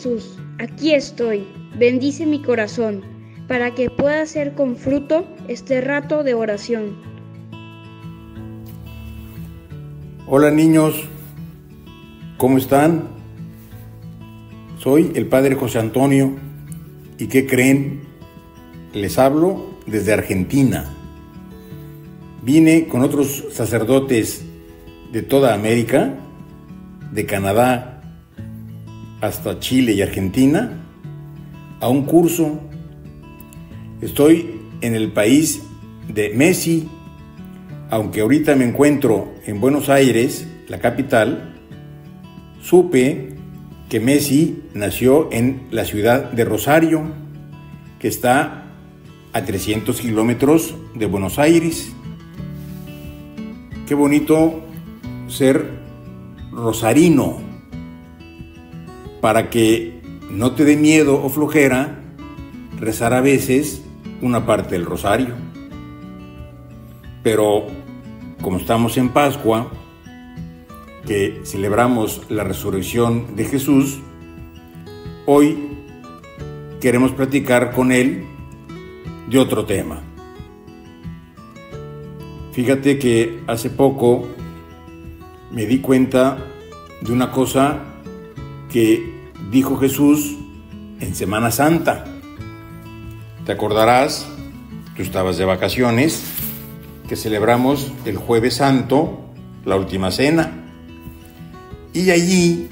Jesús, aquí estoy. Bendice mi corazón para que pueda hacer con fruto este rato de oración. Hola niños, ¿cómo están? Soy el Padre José Antonio y ¿qué creen? Les hablo desde Argentina. Vine con otros sacerdotes de toda América, de Canadá hasta Chile y Argentina, a un curso. Estoy en el país de Messi, aunque ahorita me encuentro en Buenos Aires, la capital, supe que Messi nació en la ciudad de Rosario, que está a 300 kilómetros de Buenos Aires. Qué bonito ser rosarino para que no te dé miedo o flojera rezar a veces una parte del rosario. Pero como estamos en Pascua, que celebramos la resurrección de Jesús, hoy queremos platicar con Él de otro tema. Fíjate que hace poco me di cuenta de una cosa que dijo Jesús en Semana Santa. Te acordarás, tú estabas de vacaciones, que celebramos el jueves santo, la última cena. Y allí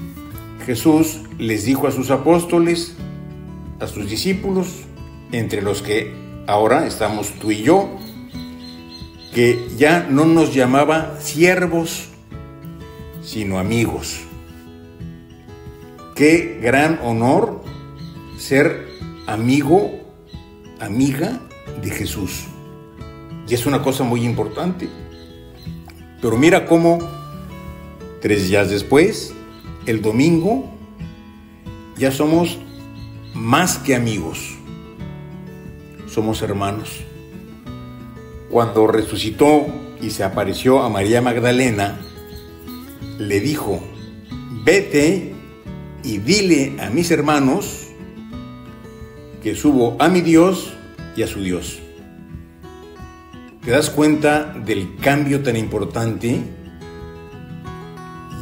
Jesús les dijo a sus apóstoles, a sus discípulos, entre los que ahora estamos tú y yo, que ya no nos llamaba siervos, sino amigos. Qué gran honor ser amigo, amiga de Jesús. Y es una cosa muy importante. Pero mira cómo tres días después, el domingo, ya somos más que amigos. Somos hermanos. Cuando resucitó y se apareció a María Magdalena, le dijo, vete y dile a mis hermanos que subo a mi Dios y a su Dios. ¿Te das cuenta del cambio tan importante?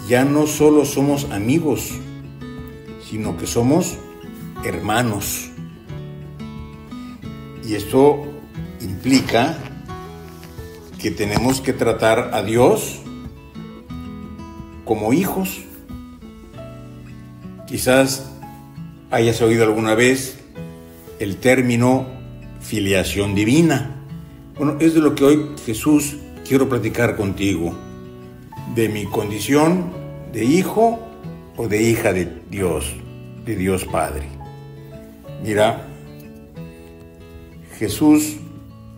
Ya no solo somos amigos, sino que somos hermanos. Y esto implica que tenemos que tratar a Dios como hijos. Quizás hayas oído alguna vez el término filiación divina. Bueno, es de lo que hoy Jesús quiero platicar contigo, de mi condición de hijo o de hija de Dios, de Dios Padre. Mira, Jesús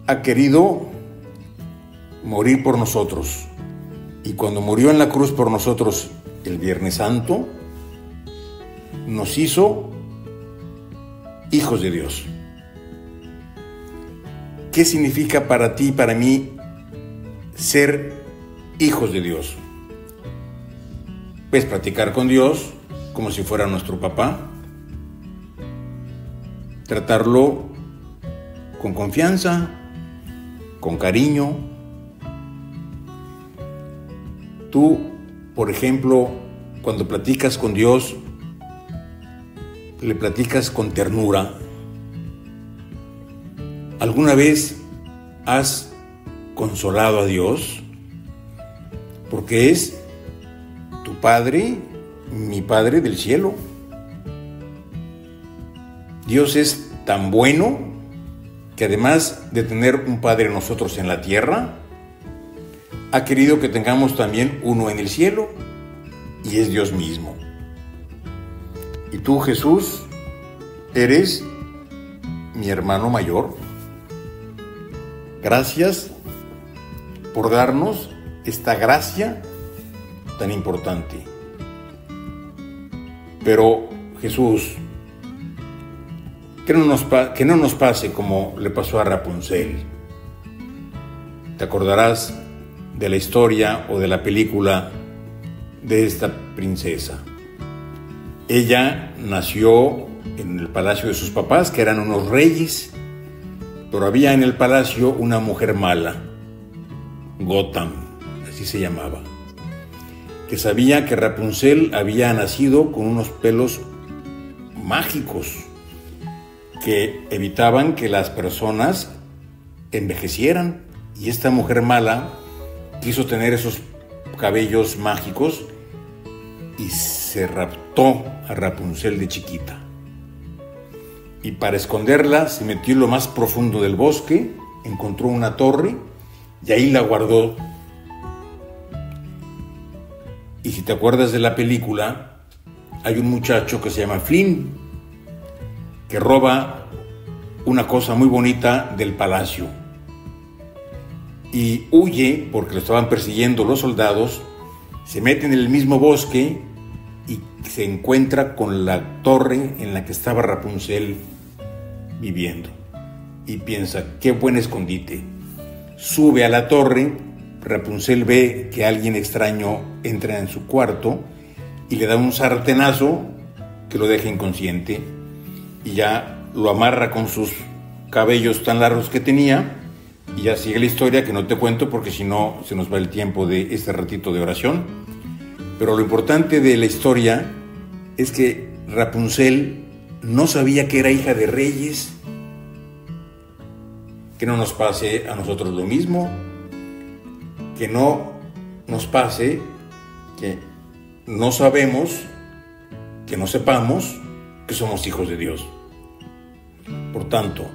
ha querido morir por nosotros y cuando murió en la cruz por nosotros el Viernes Santo, nos hizo hijos de Dios. ¿Qué significa para ti y para mí ser hijos de Dios? Pues practicar con Dios como si fuera nuestro papá, tratarlo con confianza, con cariño, Tú, por ejemplo, cuando platicas con Dios, le platicas con ternura. ¿Alguna vez has consolado a Dios? Porque es tu Padre, mi Padre del cielo. Dios es tan bueno que además de tener un Padre nosotros en la tierra, ha querido que tengamos también uno en el cielo y es Dios mismo. Y tú, Jesús, eres mi hermano mayor. Gracias por darnos esta gracia tan importante. Pero Jesús, que no nos, que no nos pase como le pasó a Rapunzel. Te acordarás de la historia o de la película de esta princesa. Ella nació en el palacio de sus papás, que eran unos reyes, pero había en el palacio una mujer mala, Gotham, así se llamaba, que sabía que Rapunzel había nacido con unos pelos mágicos que evitaban que las personas envejecieran. Y esta mujer mala quiso tener esos cabellos mágicos y se raptó a Rapunzel de chiquita. Y para esconderla se metió en lo más profundo del bosque, encontró una torre y ahí la guardó. Y si te acuerdas de la película, hay un muchacho que se llama Flynn, que roba una cosa muy bonita del palacio. Y huye porque lo estaban persiguiendo los soldados, se mete en el mismo bosque y se encuentra con la torre en la que estaba Rapunzel viviendo. Y piensa, qué buen escondite. Sube a la torre, Rapunzel ve que alguien extraño entra en su cuarto y le da un sartenazo que lo deja inconsciente y ya lo amarra con sus cabellos tan largos que tenía y ya sigue la historia que no te cuento porque si no se nos va el tiempo de este ratito de oración. Pero lo importante de la historia es que Rapunzel no sabía que era hija de reyes, que no nos pase a nosotros lo mismo, que no nos pase que no sabemos, que no sepamos que somos hijos de Dios. Por tanto,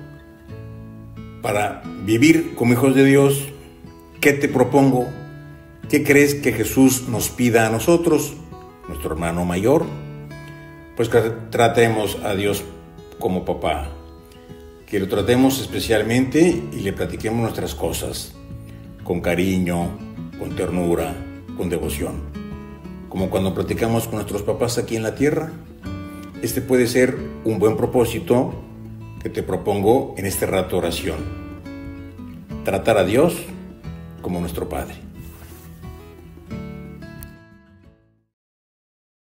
para vivir como hijos de Dios, ¿qué te propongo? ¿Qué crees que Jesús nos pida a nosotros, nuestro hermano mayor? Pues que tratemos a Dios como papá, que lo tratemos especialmente y le platiquemos nuestras cosas, con cariño, con ternura, con devoción como cuando platicamos con nuestros papás aquí en la tierra. Este puede ser un buen propósito que te propongo en este rato oración. Tratar a Dios como nuestro Padre.